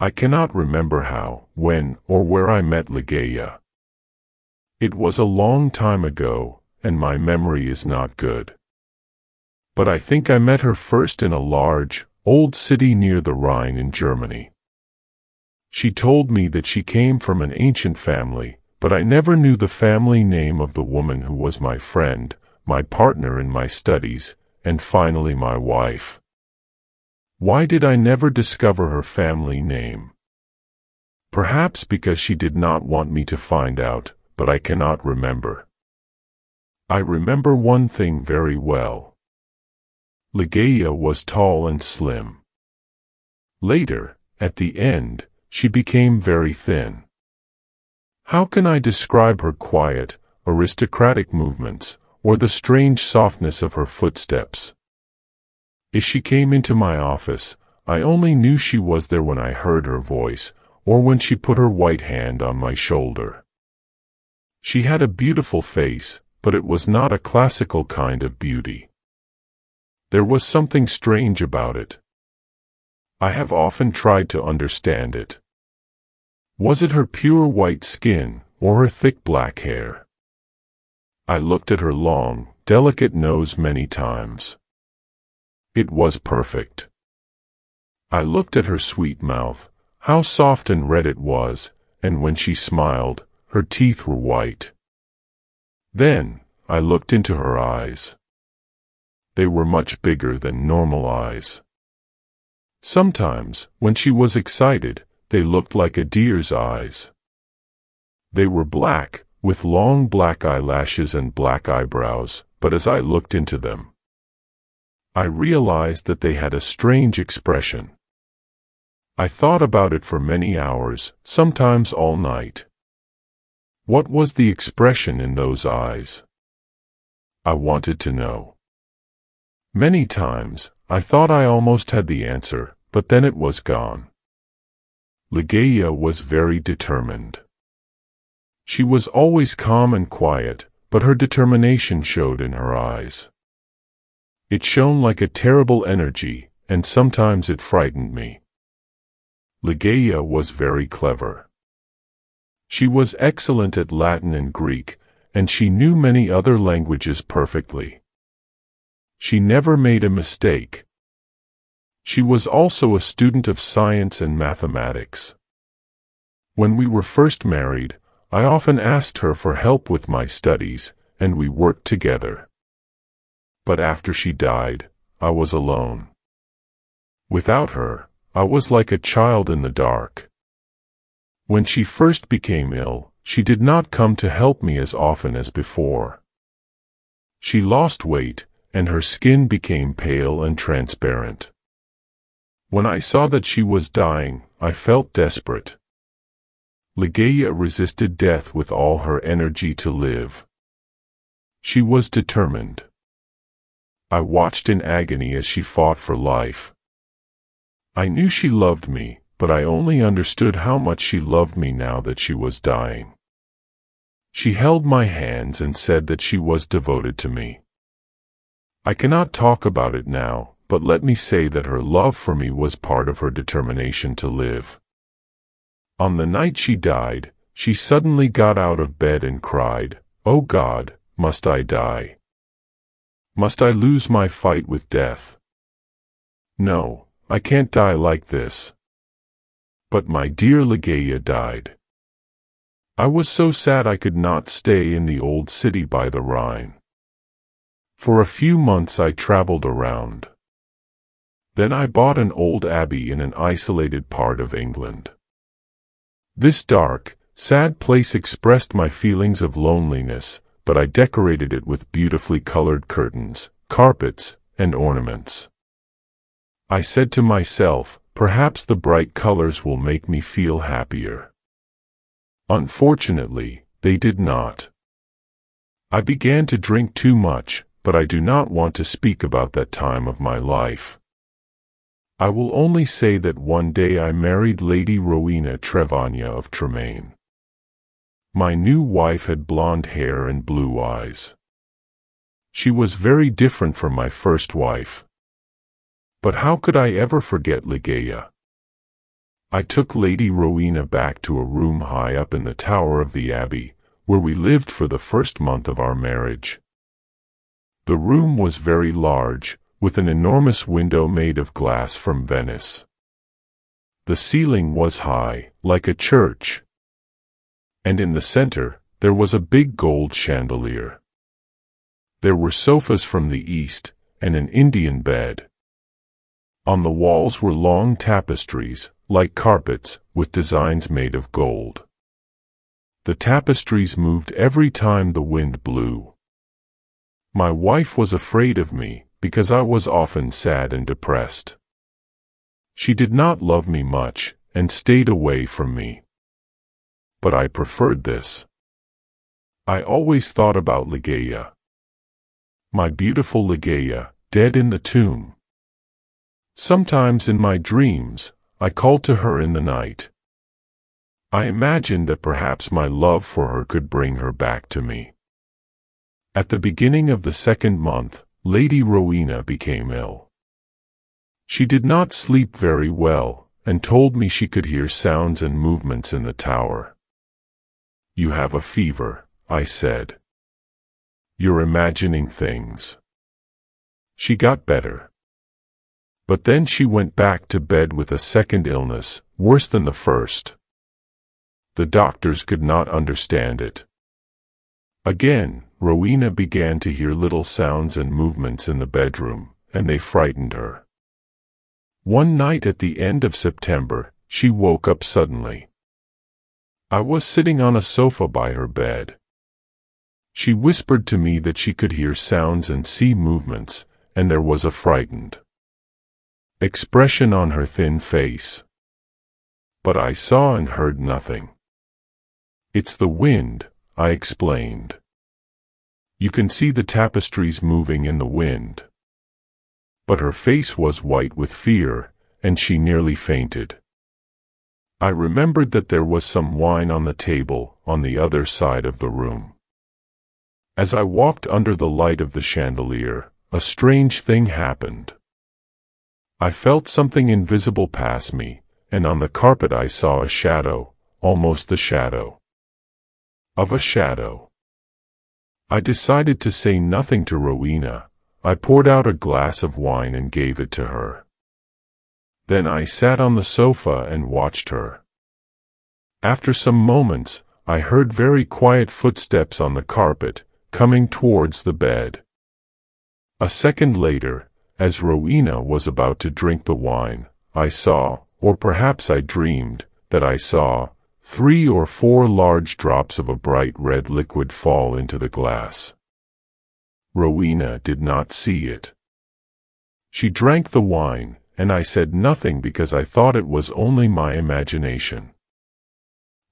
I cannot remember how, when, or where I met Ligeia. It was a long time ago, and my memory is not good. But I think I met her first in a large, old city near the Rhine in Germany. She told me that she came from an ancient family, but I never knew the family name of the woman who was my friend, my partner in my studies, and finally my wife. Why did I never discover her family name? Perhaps because she did not want me to find out, but I cannot remember. I remember one thing very well. Ligeia was tall and slim. Later, at the end, she became very thin. How can I describe her quiet, aristocratic movements, or the strange softness of her footsteps? If she came into my office, I only knew she was there when I heard her voice, or when she put her white hand on my shoulder. She had a beautiful face, but it was not a classical kind of beauty. There was something strange about it. I have often tried to understand it. Was it her pure white skin, or her thick black hair? I looked at her long, delicate nose many times. It was perfect. I looked at her sweet mouth, how soft and red it was, and when she smiled, her teeth were white. Then, I looked into her eyes. They were much bigger than normal eyes. Sometimes, when she was excited, they looked like a deer's eyes. They were black, with long black eyelashes and black eyebrows, but as I looked into them, I realized that they had a strange expression. I thought about it for many hours, sometimes all night. What was the expression in those eyes? I wanted to know. Many times, I thought I almost had the answer, but then it was gone. Ligeia was very determined. She was always calm and quiet, but her determination showed in her eyes. It shone like a terrible energy, and sometimes it frightened me. Ligeia was very clever. She was excellent at Latin and Greek, and she knew many other languages perfectly. She never made a mistake. She was also a student of science and mathematics. When we were first married, I often asked her for help with my studies, and we worked together. But after she died, I was alone. Without her, I was like a child in the dark. When she first became ill, she did not come to help me as often as before. She lost weight, and her skin became pale and transparent. When I saw that she was dying, I felt desperate. Ligeia resisted death with all her energy to live. She was determined. I watched in agony as she fought for life. I knew she loved me, but I only understood how much she loved me now that she was dying. She held my hands and said that she was devoted to me. I cannot talk about it now, but let me say that her love for me was part of her determination to live. On the night she died, she suddenly got out of bed and cried, Oh God, must I die? Must I lose my fight with death? No, I can't die like this. But my dear Ligeia died. I was so sad I could not stay in the old city by the Rhine. For a few months I traveled around. Then I bought an old abbey in an isolated part of England. This dark, sad place expressed my feelings of loneliness, but I decorated it with beautifully colored curtains, carpets, and ornaments. I said to myself, Perhaps the bright colors will make me feel happier. Unfortunately, they did not. I began to drink too much, but I do not want to speak about that time of my life. I will only say that one day I married Lady Rowena Trevanion of Tremaine. My new wife had blonde hair and blue eyes. She was very different from my first wife. But how could I ever forget Ligeia? I took Lady Rowena back to a room high up in the tower of the abbey, where we lived for the first month of our marriage. The room was very large, with an enormous window made of glass from Venice. The ceiling was high, like a church. And in the center, there was a big gold chandelier. There were sofas from the east, and an Indian bed. On the walls were long tapestries, like carpets, with designs made of gold. The tapestries moved every time the wind blew. My wife was afraid of me, because I was often sad and depressed. She did not love me much, and stayed away from me. But I preferred this. I always thought about Ligeia. My beautiful Ligeia, dead in the tomb. Sometimes in my dreams, I called to her in the night. I imagined that perhaps my love for her could bring her back to me. At the beginning of the second month, Lady Rowena became ill. She did not sleep very well, and told me she could hear sounds and movements in the tower. You have a fever, I said. You're imagining things. She got better. But then she went back to bed with a second illness, worse than the first. The doctors could not understand it. Again, Rowena began to hear little sounds and movements in the bedroom, and they frightened her. One night at the end of September, she woke up suddenly. I was sitting on a sofa by her bed. She whispered to me that she could hear sounds and see movements, and there was a frightened expression on her thin face. But I saw and heard nothing. It's the wind, I explained. You can see the tapestries moving in the wind. But her face was white with fear, and she nearly fainted. I remembered that there was some wine on the table on the other side of the room. As I walked under the light of the chandelier, a strange thing happened. I felt something invisible pass me, and on the carpet I saw a shadow, almost the shadow of a shadow. I decided to say nothing to Rowena. I poured out a glass of wine and gave it to her. Then I sat on the sofa and watched her. After some moments, I heard very quiet footsteps on the carpet, coming towards the bed. A second later, as Rowena was about to drink the wine, I saw, or perhaps I dreamed, that I saw, three or four large drops of a bright red liquid fall into the glass. Rowena did not see it. She drank the wine, and I said nothing because I thought it was only my imagination.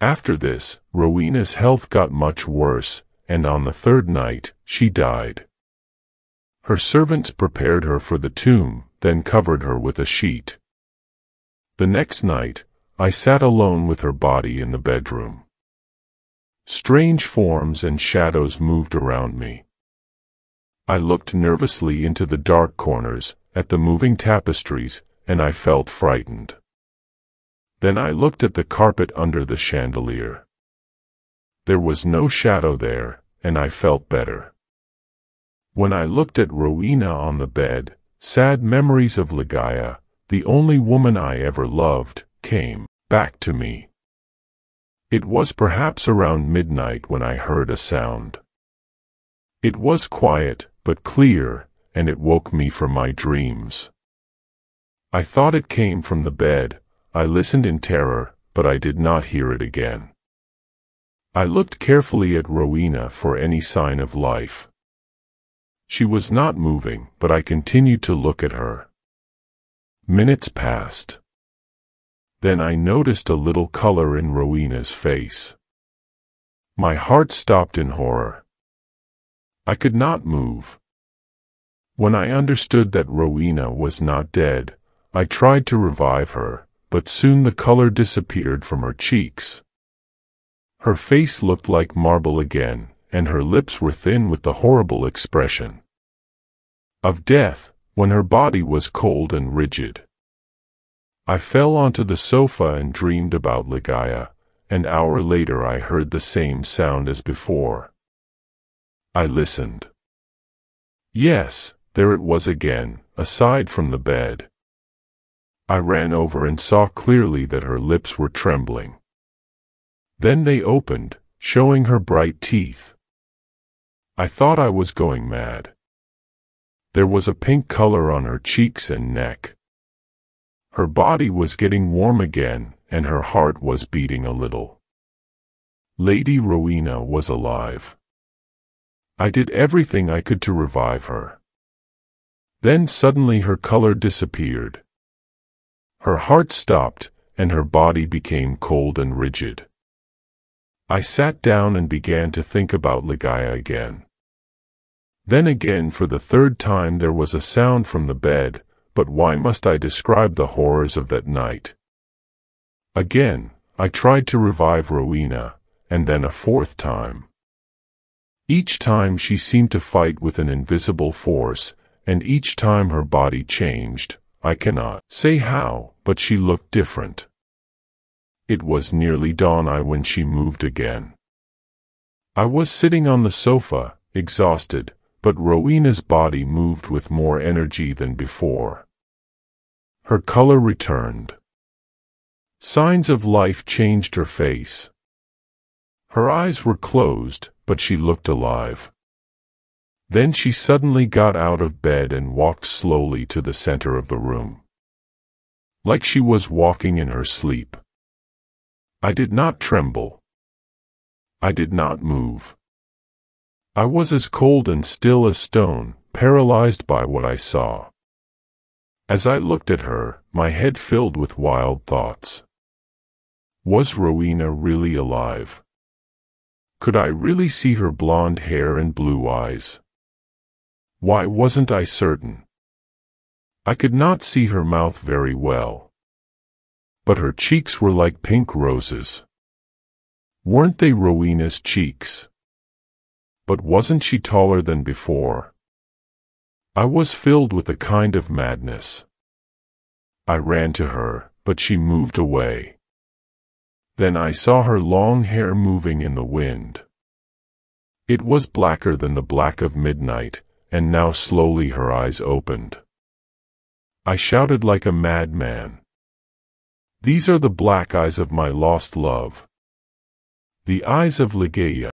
After this, Rowena's health got much worse, and on the third night, she died. Her servants prepared her for the tomb, then covered her with a sheet. The next night, I sat alone with her body in the bedroom. Strange forms and shadows moved around me. I looked nervously into the dark corners, at the moving tapestries, and I felt frightened. Then I looked at the carpet under the chandelier. There was no shadow there, and I felt better. When I looked at Rowena on the bed, sad memories of Ligeia, the only woman I ever loved, came back to me. It was perhaps around midnight when I heard a sound. It was quiet, but clear, and it woke me from my dreams. I thought it came from the bed, I listened in terror, but I did not hear it again. I looked carefully at Rowena for any sign of life. She was not moving, but I continued to look at her. Minutes passed. Then I noticed a little color in Rowena's face. My heart stopped in horror. I could not move. When I understood that Rowena was not dead, I tried to revive her, but soon the color disappeared from her cheeks. Her face looked like marble again, and her lips were thin with the horrible expression of death, when her body was cold and rigid. I fell onto the sofa and dreamed about Ligeia. An hour later I heard the same sound as before. I listened. Yes, there it was again, aside from the bed. I ran over and saw clearly that her lips were trembling. Then they opened, showing her bright teeth. I thought I was going mad. There was a pink color on her cheeks and neck. Her body was getting warm again, and her heart was beating a little. Lady Rowena was alive. I did everything I could to revive her. Then suddenly her color disappeared. Her heart stopped, and her body became cold and rigid. I sat down and began to think about Ligeia again. Then again for the third time there was a sound from the bed, but why must I describe the horrors of that night? Again, I tried to revive Rowena, and then a fourth time. Each time she seemed to fight with an invisible force, and each time her body changed. I cannot say how, but she looked different. It was nearly dawn I when she moved again. I was sitting on the sofa, exhausted, but Rowena's body moved with more energy than before. Her color returned. Signs of life changed her face. Her eyes were closed, but she looked alive. Then she suddenly got out of bed and walked slowly to the center of the room. Like she was walking in her sleep. I did not tremble. I did not move. I was as cold and still as stone, paralyzed by what I saw. As I looked at her, my head filled with wild thoughts. Was Rowena really alive? Could I really see her blonde hair and blue eyes? Why wasn't I certain? I could not see her mouth very well. But her cheeks were like pink roses. Weren't they Rowena's cheeks? But wasn't she taller than before? I was filled with a kind of madness. I ran to her, but she moved away. Then I saw her long hair moving in the wind. It was blacker than the black of midnight, and now slowly her eyes opened. I shouted like a madman. These are the black eyes of my lost love. The eyes of Ligeia.